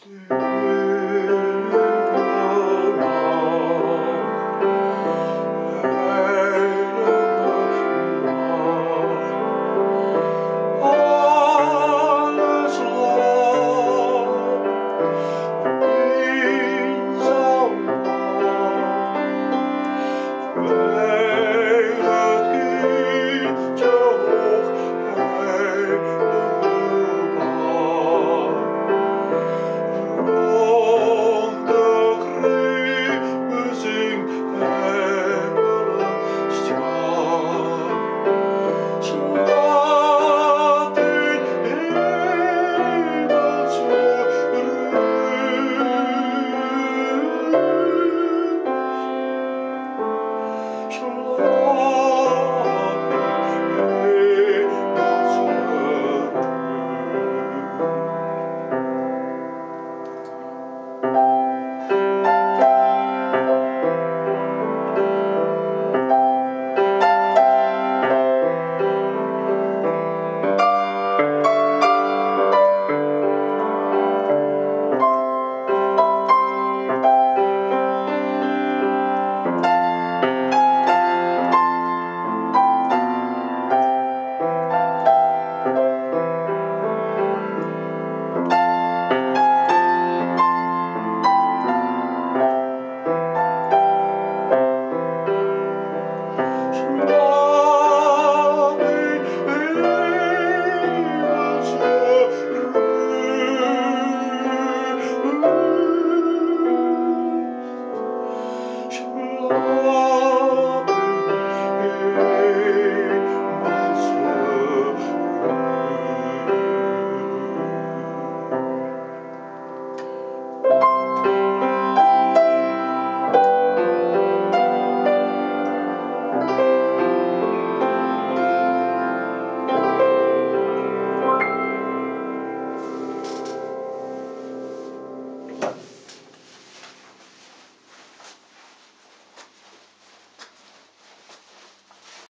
stay. Lord.